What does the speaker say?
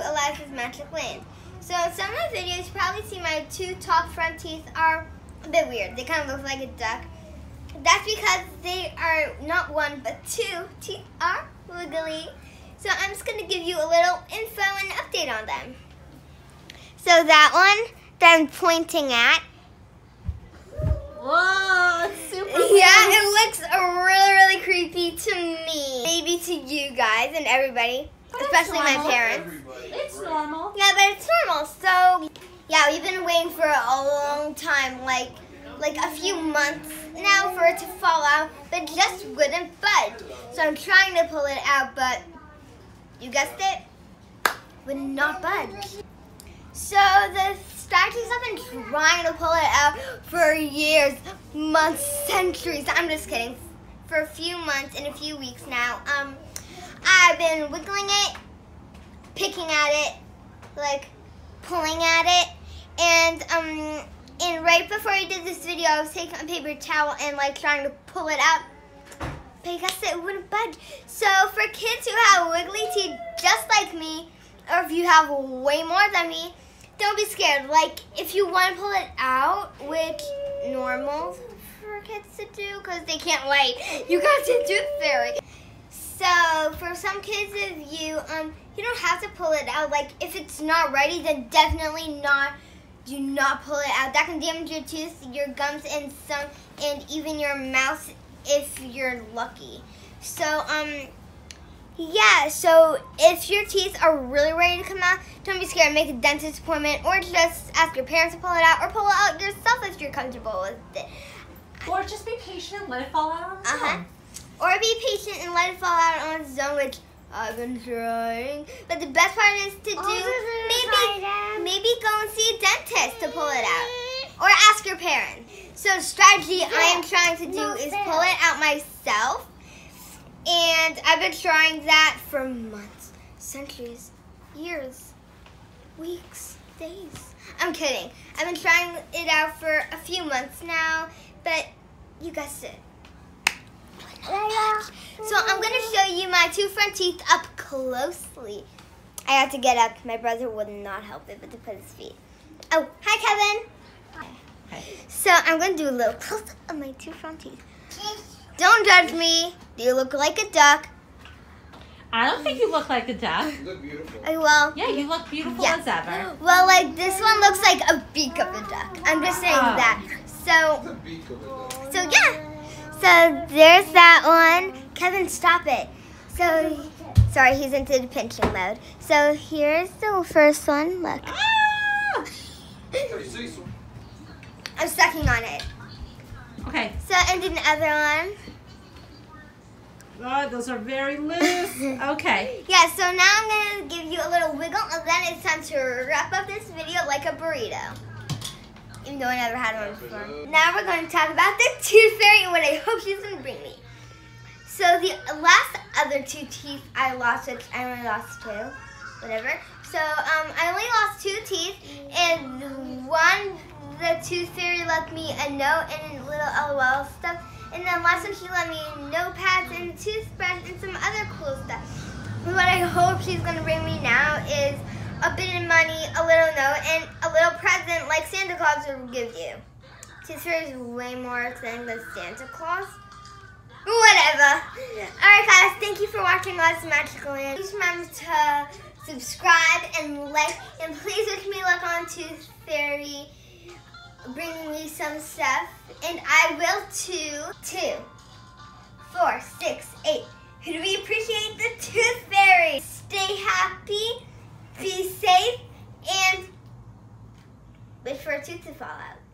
Eliza's Magical Land. So in some of my videos, you probably see my two top front teeth are a bit weird. They kind of look like a duck. That's because they are not one, but two teeth are wiggly. So I'm just going to give you a little info and update on them. So that one that I'm pointing at. Whoa, super Yeah, it looks really, really creepy to me. Maybe to you guys and everybody, But it's especially my normal. parents. It's normal. Yeah, but it's normal. So yeah, we've been waiting for a long time, like like a few months now for it to fall out, but it just wouldn't budge. So I'm trying to pull it out, but you guessed it, would not budge. So the statues have been trying to pull it out for years, months, centuries. I'm just kidding. For a few months and a few weeks now. Um, I've been wiggling it, picking at it, like pulling at it, and um, and right before I did this video, I was taking a paper towel and like trying to pull it I guess it wouldn't budge. So for kids who have wiggly teeth just like me, or if you have way more than me, don't be scared. Like if you want to pull it out, which normal for kids to do because they can't wait. You got to do the fairy. So for some kids of you, um, you don't have to pull it out. Like if it's not ready, then definitely not. Do not pull it out. That can damage your tooth, your gums, and some, and even your mouth if you're lucky. So um, yeah. So if your teeth are really ready to come out, don't be scared. Make a dentist appointment, or just ask your parents to pull it out, or pull it out yourself if you're comfortable with it. Or just be patient, and let it fall out on its Uh-huh. own. Or be patient and let it fall out on its own, which I've been trying. But the best part is to do maybe maybe go and see a dentist to pull it out. Or ask your parents. So strategy I am trying to do No is fair. pull it out myself. And I've been trying that for months, centuries, years, weeks, days. I'm kidding. I've been trying it out for a few months now, but you guessed it. So I'm going to show you my two front teeth up closely. I have to get up. My brother would not help it but to put his feet. Oh, hi Kevin. Hi. So I'm going to do a little close up of my two front teeth. Don't judge me. Do you look like a duck? I don't think you look like a duck. You look beautiful. I well. Yeah, you look beautiful Yeah. as ever. Well, like this one looks like a beak of a duck. I'm just saying Oh. that. So The beak of it. So yeah. So there's that one. Kevin, stop it. So sorry, he's into the pinching mode. So here's the first one. Look, Ah! I'm sucking on it. Okay. So and then the other one. Oh, those are very loose. Okay. Yeah. So now I'm gonna give you a little wiggle, and then it's time to wrap up this video like a burrito. Even though I never had one before. Now we're going to talk about the tooth fairy and what I hope she's gonna bring me. So the last other two teeth I lost, which I only lost two, whatever. So um, I only lost two teeth, and one the tooth fairy left me a note and little LOL stuff, and then last one she left me notepads and toothbrush and some other cool stuff. What I hope she's gonna bring me now is a bit of money, a little note, and a little present like Santa Claus would give you. Tooth fairy is way more exciting than Santa Claus. Whatever. Alright guys, thank you for watching Lots of Magical Land. Please remember to subscribe and like and please wish me luck on Tooth Fairy bringing me some stuff. And I will too. Two, four, six, eight. We appreciate the Tooth Fairy? Stay happy, be